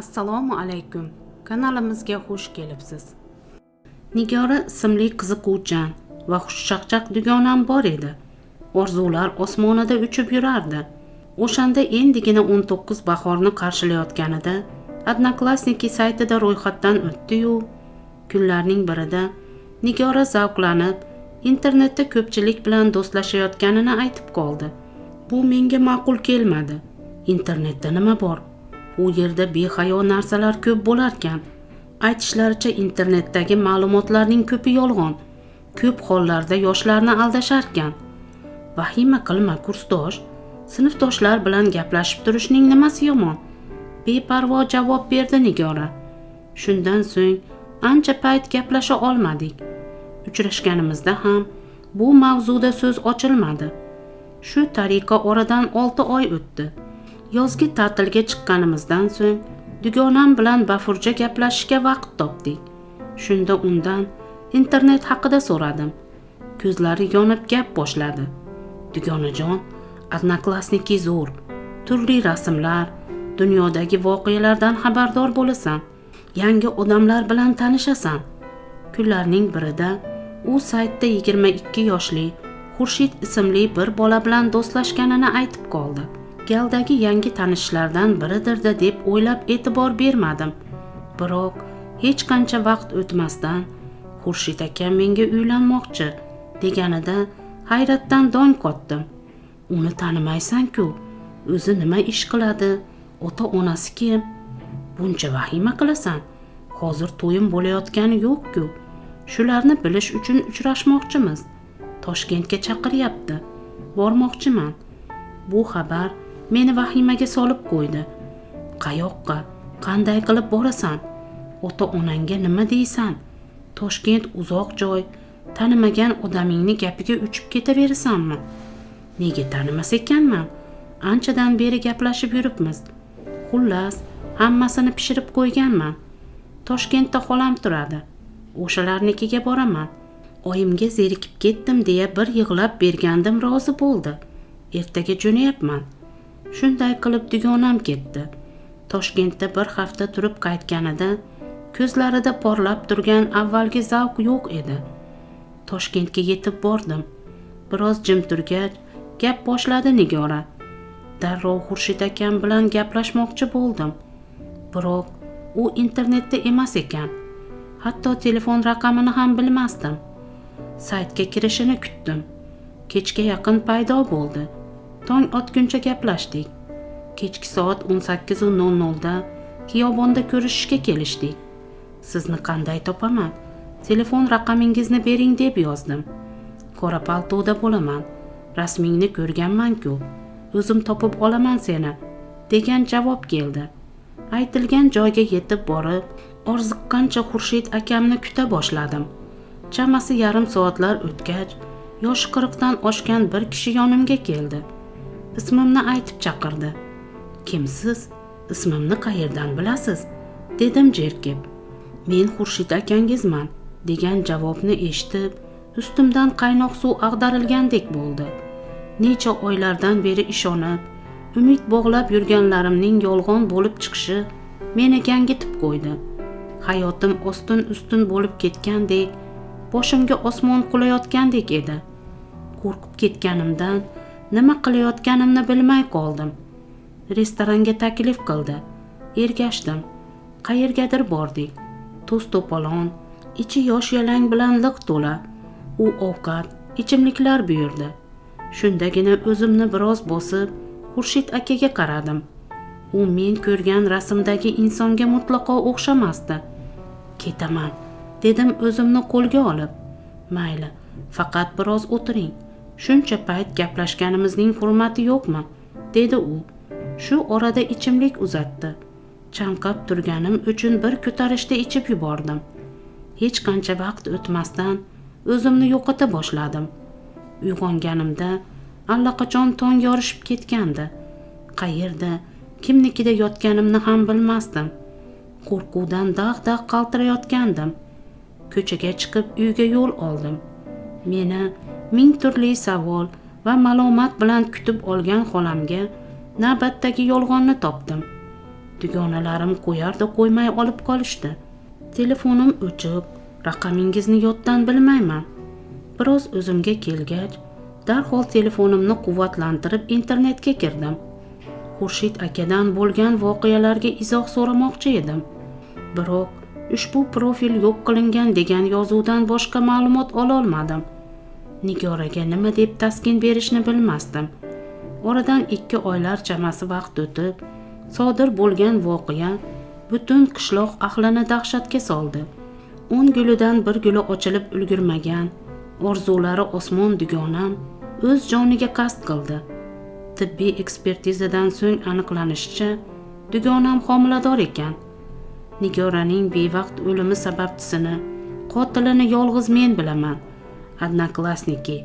assalomu alaykum. Kanalimizga xush kelibsiz. Nigora ismli qiziquvchan va xushchaqchaq dugonam bor edi. Orzular osmonida uchib yurardi. O'shanda endigina 19 bahorni qarshilayotganida odnoklassniki saytida ro'yxatdan o'tdi-yu. Kunlarning birida nigora zavqlanib internetda ko'pchilik bilan do'stlashayotganini aytib qoldi. Bu menga ma'qul kelmadi. Internetda nima bor? U yerda behayo narsalar ko'p bo'larkan. Aytishlaricha internetdagi ma'lumotlarning ko'pi yolg'on. Ko'p hollarda yoshlarni aldasharkan. Vahima qilma kursdosh. Sinfdoshlar bilan gaplashib turishning nimasi yomon? Beparvo javob berdi nigora. Shundan so'ng ancha payt gaplasha olmadik. Uchrashganimizda ham bu mavzuda so'z ochilmadi. Shu tariqa oradan olti oy o'tdi. Yozgi ta'tilga chiqqanimizdan so'ng dugonam bilan bafurja gaplashishga vaqt topdik shunda undan internet haqida so'radim. Ko'zlari yonib gap boshladi. Dugonajon odnoklassniki zo'r turli rasmlar dunyodagi voqealardan xabardor bo'lasan yangi odamlar bilan tanishasan kunlarning birida u saytda 22 yoshli xurshid ismli bir bola bilan do'stlashganini aytib qoldi. Galdagi yangi tanishlardan biridirda deb o'ylab e'tibor bermadim. Biroq hech qancha vaqt o'tmasdan xurshid aka menga uylanmoqchi deganida hayratdan dong qotdim uni tanimaysan-ku o'zi nima ish qiladi? Ota onasi kim? Buncha vahima qilasan hozir to'yim bo'layotgani yo'q-ku. Shularni bilish uchun uchrashmoqchimiz. Toshkentga chaqiryapti bormoqchiman. Bu xabar meni vahimaga solib qo'ydi. Qayoqqa qanday qilib borasan? Ota onangga nima deysan? Toshkent uzoq joy tanimagan odamingni gapiga uchib ketaverasanmi? Nega tanimas ekanman? Anchadan beri gaplashib yuribmiz. Xullas hammasini pishirib qo'yganman. Toshkentda xolam turadi. O'shalarnikiga boraman. Oyimga zerikib ketdim deya bir yig'lab bergandim rozi bo'ldi. Ertaga jo'nayapman. Shunday qilib dugonam ketdi. Toshkentda bir hafta turib qaytganida ko'zlarida porlab turgan avvalgi zavq yo'q edi. Toshkentga yetib bordim. Biroz jim turgach gap boshladi nigora. Darrov xurshid akam bilan gaplashmoqchi bo'ldim. Biroq u internetda emas ekan. Hatto telefon raqamini ham bilmasdim. Saytga kirishini kutdim. Kechga yaqin paydo bo'ldi. Tong otguncha gaplashdik. Kechki soat 18:00 da xiyobonda ko'rishishga kelishdik. Sizni qanday topaman? Telefon raqamingizni bering deb yozdim. Qora paltoda bo'laman. Rasmingni ko'rganman-ku. O'zim topib olaman seni degan javob keldi. Aytilgan joyga yetib borib orziqqancha xurshid akamni kuta boshladim. Chamasi yarim soatlar o'tgach yoshi qirqdan oshgan bir kishi yonimga keldi. Ismimni aytib chaqirdi. Kimsiz? Ismimni qayerdan bilasiz? Dedim jerkib. Men xurshid akangizman degan javobni eshitib ustimdan qaynoq suv ag'darilgandek bo'ldi. Necha oylardan beri ishonib umid bog'lab yurganlarimning yolg'on bo'lib chiqishi meni gangitib qo'ydi. Hayotim ostin ustun bo'lib ketgandek boshimga osmon qulayotgandek edi. Qo'rqib ketganimdan nima qilayotganimni bilmay qoldim. Restoranga taklif qildi. Ergashdim. Qayergadir bordik. To's to'polon ichi yosh yalang bilan liq to'la. U ovqat ichimliklar buyurdi. Shundagina o'zimni biroz bosib xurshid akaga qaradim. U men ko'rgan rasmdagi insonga mutlaqo o'xshamasdi. Ketaman dedim o'zimni qo'lga olib. Mayli faqat biroz o'tiring. Shuncha payt gaplashganimizning hurmati yo'qmi? dedi u. Shu orada ichimlik uzatdi. Chanqab turganim uchun bir ko'tarishda ichib yubordim. Hech qancha vaqt o'tmasdan o'zimni yo'qota boshladim. Uyg'onganimda allaqachon tong yorishib ketgandi. Qayerda kimnikida yotganimni ham bilmasdim. Qo'rquvdan dag' dag' qaltirayotgandim. Ko'chaga chiqib uyga yo'l oldim. Meni ming turli savol va malomat bilan kutib olgan xolamga navbatdagi yolg'onni topdim. Dugonalarim qo'yarda qo'ymay olib qolishdi. Telefonim o'chib raqamingizni yoddan bilmayman. Biroz o'zimga kelgach darhol telefonimni quvvatlantirib internetga kirdim. Xurshid akadan bo'lgan voqealarga izoh so'ramoqchi edim. Biroq ushbu profil yo'q qilingan degan yozuvdan boshqa ma'lumot ololmadim. Nigoraga nima deb taskin berishni bilmasdim. Oradan ikki oylar chamasi vaqt o'tib sodir bo'lgan voqea butun qishloq ahlini dahshatga soldi. O'n gulidan bir guli ochilib ulgurmagan orzulari osmon dugonam o'z joniga qasd qildi. Tibbiy ekspertizadan so'ng aniqlanishicha dugonam homilador ekan. Nigoraning bevaqt o'limi sababchisini qotilini yolg'iz men bilaman. одноклассники.